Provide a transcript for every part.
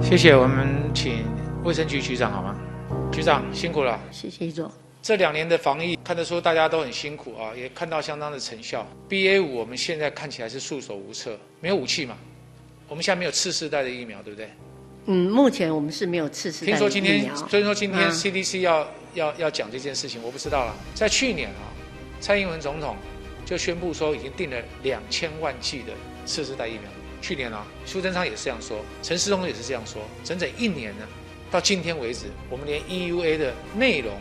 谢谢，我们请卫生局局长好吗？局长辛苦了。谢谢一总。这两年的防疫看得出大家都很辛苦啊，也看到相当的成效。BA 五我们现在看起来是束手无策，没有武器嘛。我们现在没有次世代的疫苗，对不对？嗯，目前我们是没有次世代听说今天，所以说今天嗯 CDC 要、要要讲这件事情，我不知道了。在去年啊，蔡英文总统就宣布说已经订了两千万剂的次世代疫苗。去年啊，苏贞昌也是这样说，陈世忠也是这样说，整整一年呢，到今天为止，我们连 EUA 的内容、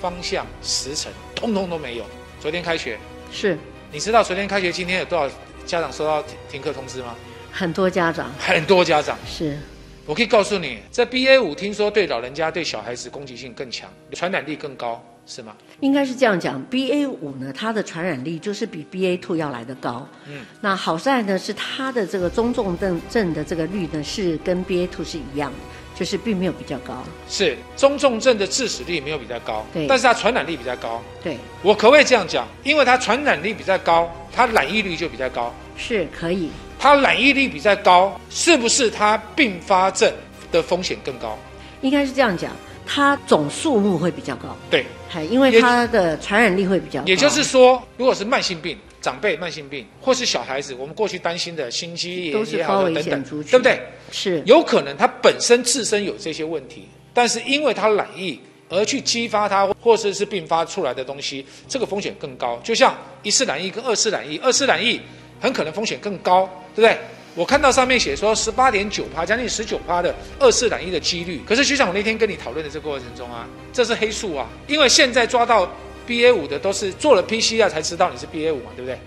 方向、时程，通通都没有。昨天开学，是你知道昨天开学，今天有多少家长收到停停课通知吗？很多家长很多家长。是我可以告诉你，这 BA 五听说对老人家、对小孩子攻击性更强，传染力更高，是吗？应该是这样讲，BA 五呢，它的传染力就是比 BA two 要来的高。嗯，那好在呢是它的这个中重症症的这个率呢是跟 BA two 是一样的，就是并没有比较高。是中重症的致死率没有比较高，对但是它传染力比较高。对，我可不可以这样讲？因为它传染力比较高，它染疫率就比较高。是可以。它染疫率比较高，是不是它并发症的风险更高？应该是这样讲，它总数目会比较高，对，还因为它的传染力会比较高。也就是说，如果是慢性病、长辈慢性病，或是小孩子，我们过去担心的心肌炎也好的等等，对不对？是有可能他本身自身有这些问题，但是因为他染疫而去激发他，或者是并发出来的东西，这个风险更高。就像一次染疫跟二次染疫，二次染疫很可能风险更高，对不对？我看到上面写说十八点九趴，将近十九趴的二次染疫的几率。可是局长，我那天跟你讨论的这个过程中啊，这是黑数啊，因为现在抓到 BA 五的都是做了 PCR 才知道你是 BA 五嘛，对不对？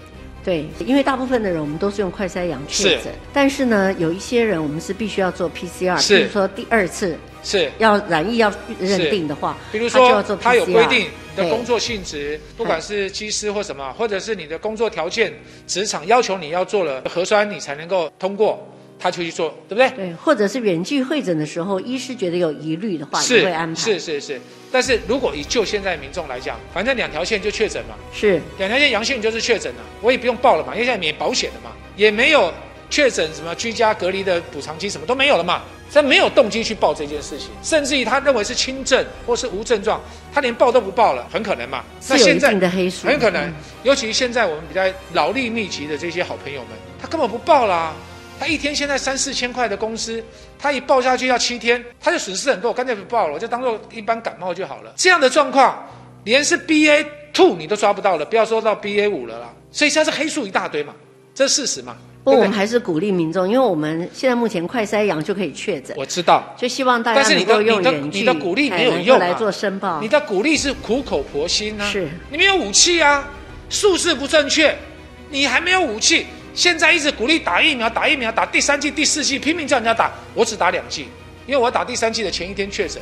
对，因为大部分的人我们都是用快筛阳确是诊，但是呢，有一些人我们是必须要做 PCR，是比如说第二次是，要染疫要认定的话，比如他就要做说他有规定你的工作性质，不管是技师或什么，或者是你的工作条件，职场要求你要做了核酸，你才能够通过，他就去做，对不对？对，或者是远距会诊的时候，医师觉得有疑虑的话，也会安排。是是是，但是如果以就现在民众来讲，反正两条线就确诊嘛，是。两条线阳性就是确诊了，我也不用报了嘛，因为现在免保险的嘛，也没有确诊什么居家隔离的补偿金什么都没有了嘛，他没有动机去报这件事情，甚至于他认为是轻症或是无症状，他连报都不报了，很可能嘛。那有一定的黑数，很可能嗯，尤其现在我们比较劳力密集的这些好朋友们，他根本不报啦。他一天现在三四千块的工资，他一报下去要七天，他就损失很多。我干脆不报了，我就当做一般感冒就好了。这样的状况，连是 BA two 你都抓不到了，不要说到 BA 五了啦。所以现在是黑数一大堆嘛，这是事实嘛。不过我？们还是鼓励民众，因为我们现在目前快筛阳就可以确诊，我知道，就希望大家但是你的能够用你的远距你的鼓励没有用啊来做申报你。的鼓励是苦口婆心啊，是你没有武器啊，数字不正确，你还没有武器。现在一直鼓励打疫苗，打疫苗，打第三剂、第四剂，拼命叫人家打。我只打两剂，因为我打第三剂的前一天确诊，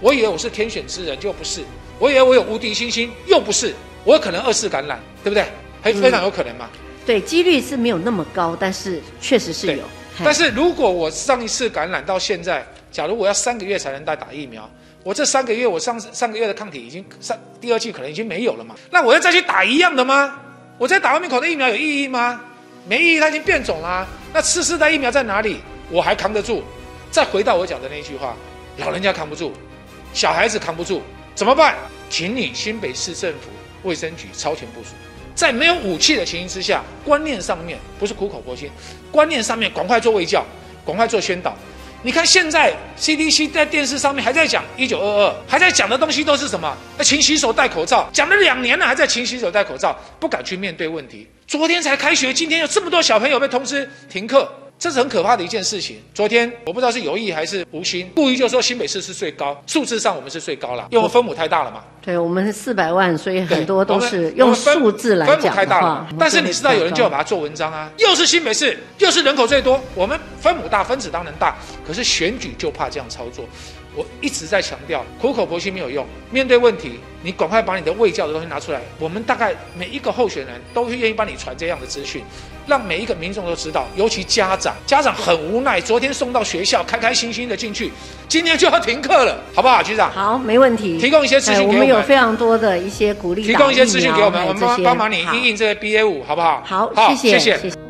我以为我是天选之人，就不是。我以为我有无敌星星，又不是。我有可能二次感染，对不对？还非常有可能嘛。对，几率是没有那么高，但是确实是有。但是如果我上一次感染到现在，假如我要三个月才能再打疫苗，我这三个月我上上个月的抗体已经上第二季可能已经没有了嘛？那我要再去打一样的吗？我再打外面口的疫苗有意义吗？没意义，它已经变种啦、那次世代疫苗在哪里？我还扛得住？再回到我讲的那一句话，老人家扛不住，小孩子扛不住，怎么办？请你新北市政府卫生局超前部署。在没有武器的情形之下，观念上面不是苦口婆心，观念上面赶快做卫教，赶快做宣导。你看现在 CDC 在电视上面还在讲一九二二，还在讲的东西都是什么？要勤洗手、戴口罩，讲了两年了，还在勤洗手、戴口罩，不敢去面对问题。昨天才开学，今天有这么多小朋友被通知停课，这是很可怕的一件事情。昨天我不知道是有意还是无心，故意就说新北市是最高，数字上我们是最高了，因为我们分母太大了嘛。对我们是四百万，所以很多都是用数字来分母讲的话太大了。但是你知道有人就要把把它做文章啊，又是新北市，又是人口最多，我们分母大，分子当然大，可是选举就怕这样操作。我一直在强调，苦口婆心没有用。面对问题，你赶快把你的卫教的东西拿出来。我们大概每一个候选人都会愿意帮你传这样的资讯，让每一个民众都知道，尤其家长，家长很无奈，昨天送到学校，开开心心的进去，今天就要停课了，好不好，局长？好，没问题。提供一些资讯哎给我们我们有非常多的一些鼓励，提供一些资讯给我们，我们帮忙你应应这个 BA 五，好不好？好，好，谢谢，谢谢。谢谢。